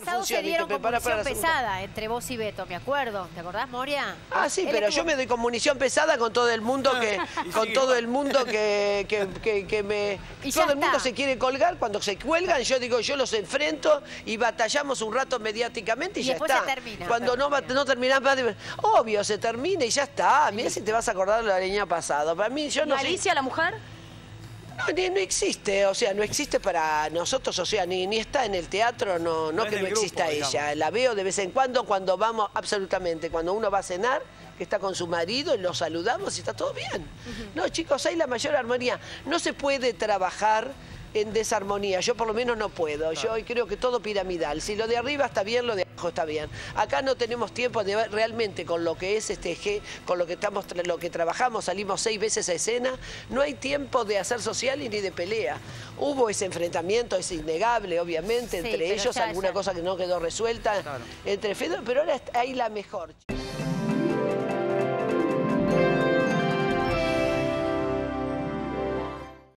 pasado se dieron segunda. pesada entre vos y Beto, me acuerdo. ¿Te acordás, Moria? Ah, sí, pero yo me doy con munición pesada con todo el mundo que, con todo el mundo que, que, que- que me. Todo el mundo se quiere colgar. Cuando se cuelgan, yo digo, yo los enfrento y batallamos un rato mediáticamente y, Y ya está. se termina. Cuando no, no terminás, obvio, se termina y ya está. Mira si te vas a acordar de la leña pasada. Para mí, yo ¿Y no sé. Alicia, la mujer? No, ni- no existe, o sea, no existe para nosotros, o sea, ni, ni está en el teatro, no, no que no grupo, exista digamos. ella. La veo de vez en cuando, cuando vamos, absolutamente, cuando uno va a cenar, que está con su marido, y lo saludamos y está todo bien. No, chicos, hay la mayor armonía. No se puede trabajar en desarmonía, yo por lo menos no puedo. Yo creo que todo piramidal. Si lo de arriba está bien, lo de abajo está bien. Acá no tenemos tiempo de ver realmente con lo que es este G, con lo que estamos, tra- lo que trabajamos, salimos seis veces a escena, no hay tiempo de hacer social y ni de pelea. Hubo ese enfrentamiento, es innegable, obviamente, Sí, entre ellos, ya- alguna ya- cosa que no quedó resuelta Claro. entre Fede, pero ahora hay la mejor.